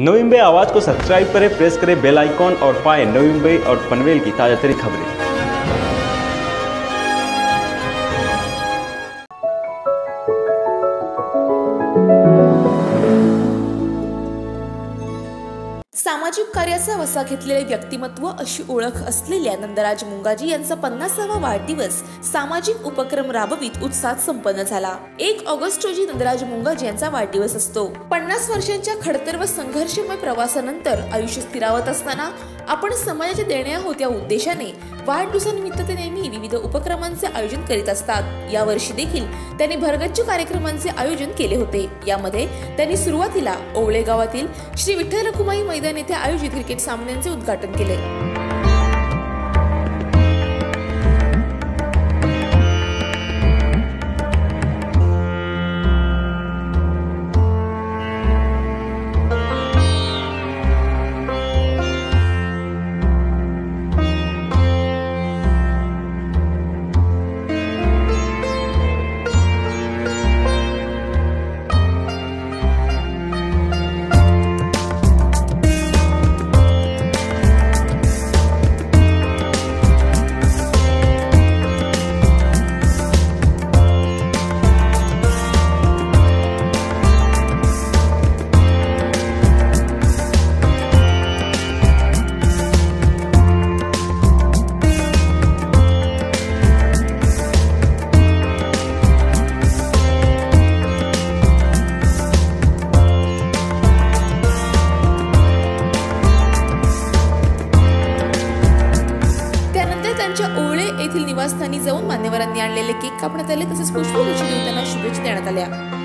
नवी आवाज़ को सब्सक्राइब करें प्रेस करें बेल आइकॉन और पाएं नवी और पनवेल की ताज़ा तरीन खबरें। सामाजिक वसा घेतलेले व्यक्तिमत्व अशी ओळख असलेल्या नंदराज मुंगाजी यांचा पन्नासावा वाढदिवस सामाजिक उपक्रम राबवित उत्साहात संपन्न झाला. एक ऑगस्ट रोजी नंदराज मुंगाजी यांचा वाढदिवस असतो. पन्नास वर्षांच्या खडतर व संघर्षमय प्रवासानंतर आयुष्य स्थिरावत असताना आपण समाजाच्या देण्या होत्या उद्देशाने वाढदिवसानिमित्त ते नेहमी विविध उपक्रमांचे आयोजन करीत असतात. या वर्षी देखील त्यांनी भरगच्च कार्यक्रमांचे आयोजन केले होते. यामध्ये त्यांनी सुरुवातीला ओवळे गावातील श्री विठ्ठल रखुमाई मैदान येथे आयोजित क्रिकेट सामन्यांचे उद्घाटन केले. जाऊन मान्यवरांनी आणलेले केक कापण्यात आले तसेच पुष्पगुच्छ देऊन त्यांना शुभेच्छा देण्यात आल्या.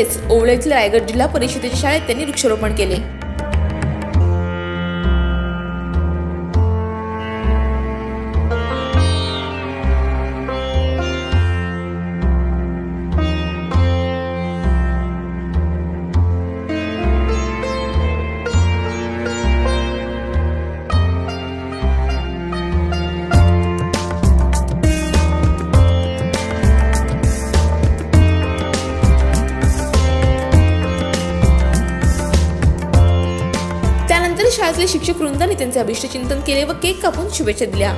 तसेच ओवळ्यातील रायगड जिल्हा परिषदेच्या शाळेत त्यांनी वृक्षारोपण केले. शिक्षक वृंदाने त्यांचे अभिष्ट चिंतन केले व केक कापून शुभेच्छा दिल्या.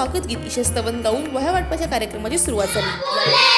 स्वागत गीत ईशस्तवन गाऊन वह्या वाटपाच्या कार्यक्रमाची सुरुवात झाली.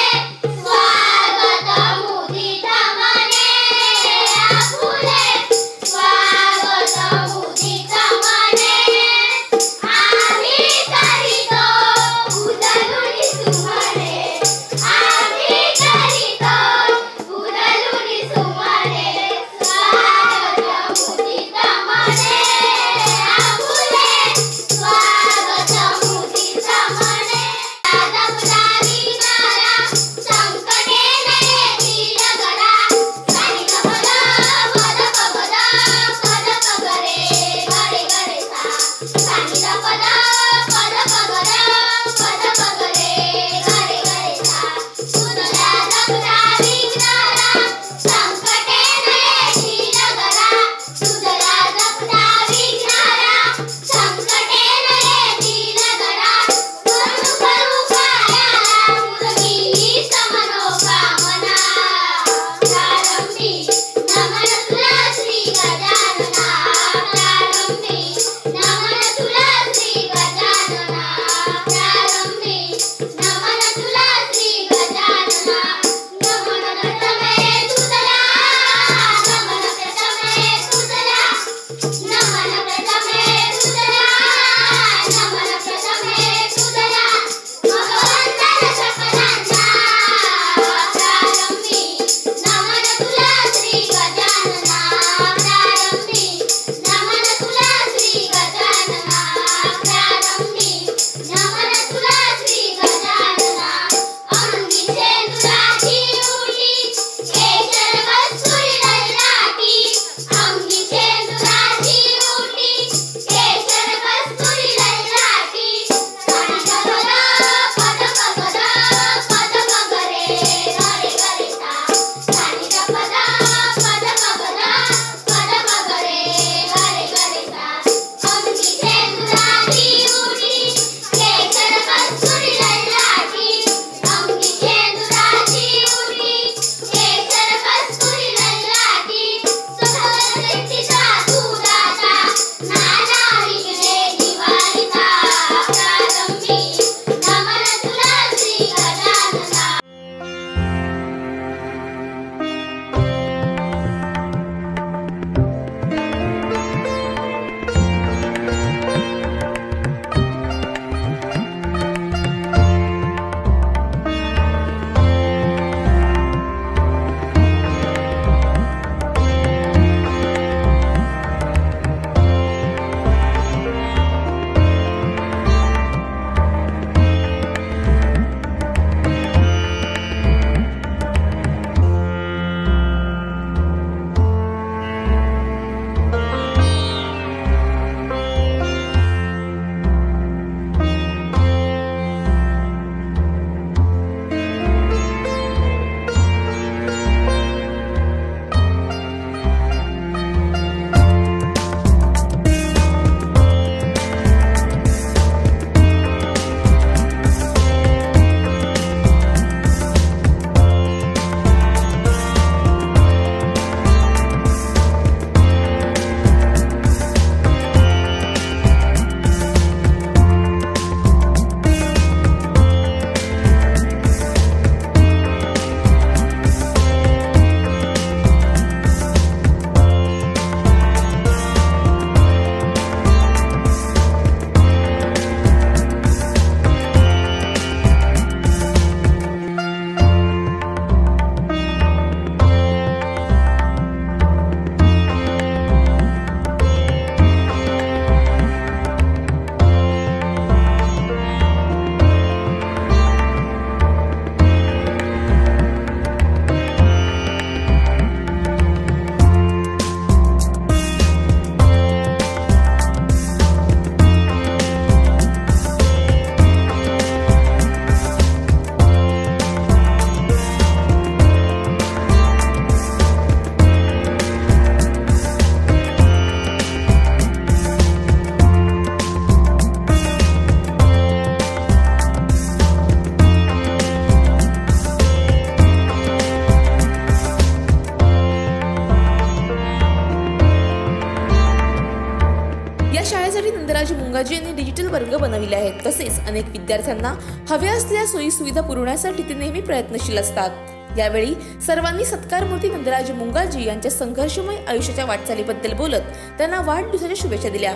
तसेच अनेक विद्यार्थ्यांना हव्या असलेल्या सोयी सुविधा पुरवण्यासाठी ते नेहमी प्रयत्नशील असतात. यावेळी सर्वांनी सत्कार मूर्ती नंदराज मुंगाजी यांच्या संघर्षमय आयुष्याच्या वाटचालीबद्दल बोलत त्यांना वाढदिवसाच्या शुभेच्छा दिल्या.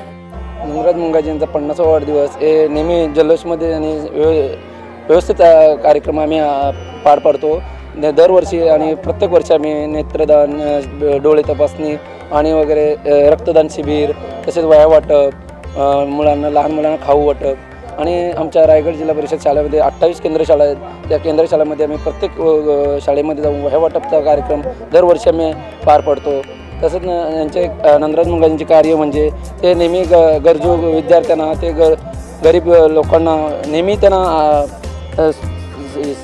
नंदराज मुंगाजींचा पन्नासावा वाढदिवस. हे नेहमी जल्लोषमध्ये आणि व्यवस्थित कार्यक्रम आम्ही पार पाडतो. दरवर्षी आणि प्रत्येक वर्षी आम्ही नेत्रदान डोळे तपासणी आणि वगैरे रक्तदान शिबिर तसेच वया वाटप मुलांना लहान मुलांना खाऊ वाटप आणि आमच्या रायगड जिल्हा परिषद शाळेमध्ये अठ्ठावीस केंद्र शाळा आहेत. त्या केंद्र शाळेमध्ये आम्ही प्रत्येक शाळेमध्ये जाऊन वह्या वाटपचा कार्यक्रम दरवर्षी आम्ही पार पाडतो. तसंच न यांचे नंदराज मुंगाजींचे कार्य म्हणजे ते नेहमी ग गरजू विद्यार्थ्यांना ते ग गरीब लोकांना नेहमी त्यांना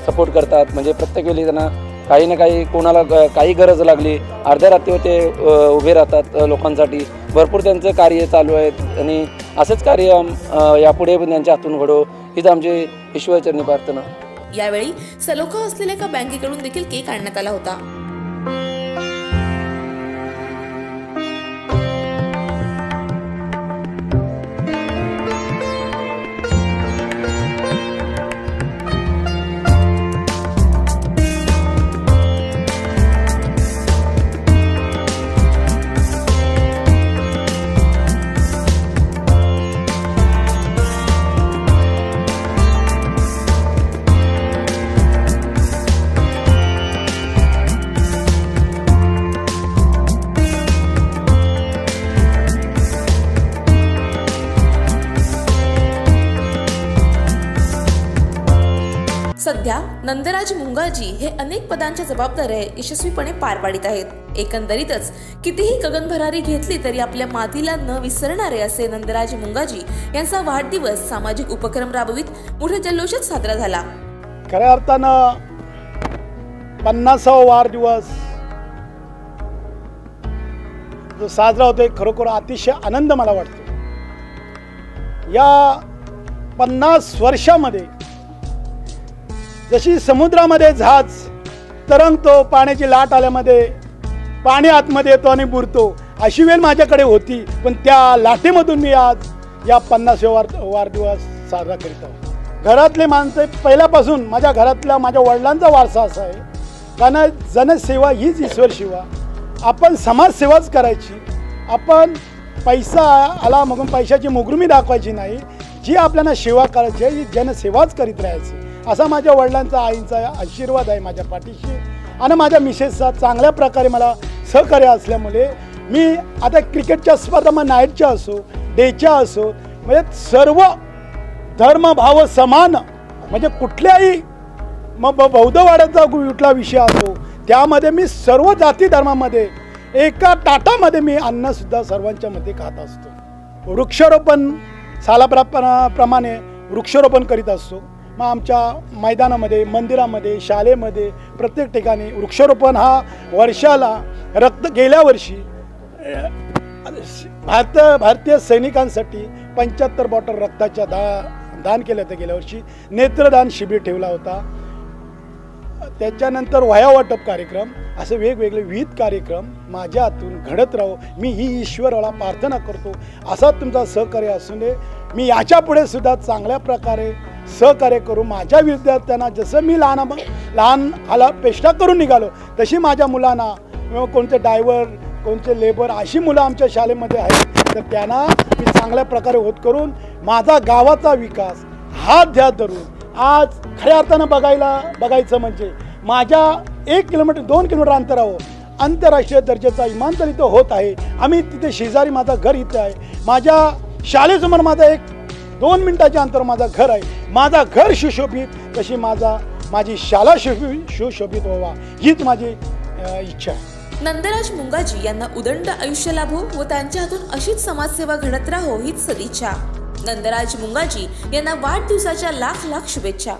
सपोर्ट करतात. म्हणजे प्रत्येक वेळी त्यांना काही ना काही कोणाला काही गरज लागली अर्ध्या रात्रीवर ते उभे राहतात लोकांसाठी. भरपूर त्यांचं कार्य चालू आहेत आणि असंच कार्य यापुढे पण त्यांच्या हातून घडो हीच आमची ईश्वरचरणी प्रार्थना. यावेळी सलोखा असलेल्या एका बँकेकडून देखील केक आणण्यात आला होता. सध्या नंदराज मुंगाजी हे अनेक पदांच्या जबाबदाऱ्या यशस्वीपणे पार पाडित आहेत. एकंदरीतच कितीही गगनभरारी घेतली तरी आपल्या मातीला न विसरणारे असे नंदराज मुंगाजी यांचा वाढदिवस सामाजिक उपक्रम राबवित मोठ्या जल्लोषात साजरा झाला. खऱ्या अर्थानं पन्नासावा वाढदिवस जो साजरा होतोय खरोखर अतिशय आनंद मला वाटतो. या पन्नास वर्षामध्ये जशी समुद्रामध्ये जहाज तरंगतो पाण्याची लाट आल्यामध्ये पाणी आतमध्ये येतो आणि बुरतो अशी वेळ माझ्याकडे होती. पण त्या लाटेमधून मी आज या पन्नास वार वाढदिवस साजरा करीत आहोत घरातले माणसं पहिल्यापासून माझ्या घरातल्या माझ्या वडिलांचा वारसा असा आहे. कारण जनसेवा हीच ईश्वर सेवा आपण समाजसेवाच करायची. आपण पैसा आला मग पैशाची मुगरुमी दाखवायची नाही. जी आपल्याला सेवा करायची आहे ही जनसेवाच करीत राहायची. असा माझ्या वडिलांचा आईंचा आशीर्वाद आहे माझ्या पाठीशी. आणि माझ्या मिसेसचा चांगल्या प्रकारे मला सहकार्य असल्यामुळे मी आता क्रिकेटच्या स्पर्धा मग नाईटच्या असो डेच्या असो म्हणजे सर्व धर्मभाव समान म्हणजे कुठल्याही मग ब- बौद्धवाड्याचा कुठला विषय असो त्यामध्ये मी सर्व जाती धर्मामध्ये एका ताटामध्ये मी अन्नसुद्धा सर्वांच्या मध्ये खात असतो. वृक्षारोपण सालाप्रा प्रमाणे वृक्षारोपण करीत असतो. मग आमच्या मैदानामध्ये मंदिरामध्ये शाळेमध्ये प्रत्येक ठिकाणी वृक्षारोपण हा वर्षाला रक्त गेल्या वर्षी भारत भारतीय सैनिकांसाठी पंच्याहत्तर बॉटल रक्ताच्या दा दान केलं होतं गेल्या वर्षी. नेत्रदान शिबिर ठेवला होता. त्याच्यानंतर वह्या वाटप कार्यक्रम असे वेगवेगळे विविध कार्यक्रम माझ्या हातून घडत राहो. मी ही ईश्वराला प्रार्थना करतो. असा तुमचा सहकार्य असू दे. मी याच्यापुढे सुद्धा चांगल्या प्रकारे सहकार्य करू माझ्या विद्यार्थ्यांना जसं मी लहान लहान हाला पेष्टा करून निघालो तशी माझ्या मुलांना किंवा कोणते डायव्हर कोणते लेबर अशी मुलं आमच्या शाळेमध्ये आहेत तर त्यांना मी चांगल्या प्रकारे होत करून माझा गावाचा विकास हात ध्यात धरून आज खऱ्या अर्थानं बघायला बघायचं म्हणजे माझ्या एक किलोमीटर दोन किलोमीटर अंतरावर आंतरराष्ट्रीय दर्जाचा विमानतळ इथं होत आहे. आम्ही तिथे शेजारी माझं घर इथं आहे. माझ्या शाळेसमोर माझा एक दोन मिनटाच्या अंतर माझं घर आहे. माझा घर सुशोभित तशी माझा माझी शाळा सुशोभी सुशोभित व्हावा हीच माझी इच्छा. आहे नंदराज मुंगाजी यांना उदंड आयुष्य लाभो व त्यांच्या हातून अशीच समाजसेवा घडत राहो हीच सदिच्छा. नंदराज मुंगाजी यांना वाढदिवसाच्या लाख लाख शुभेच्छा.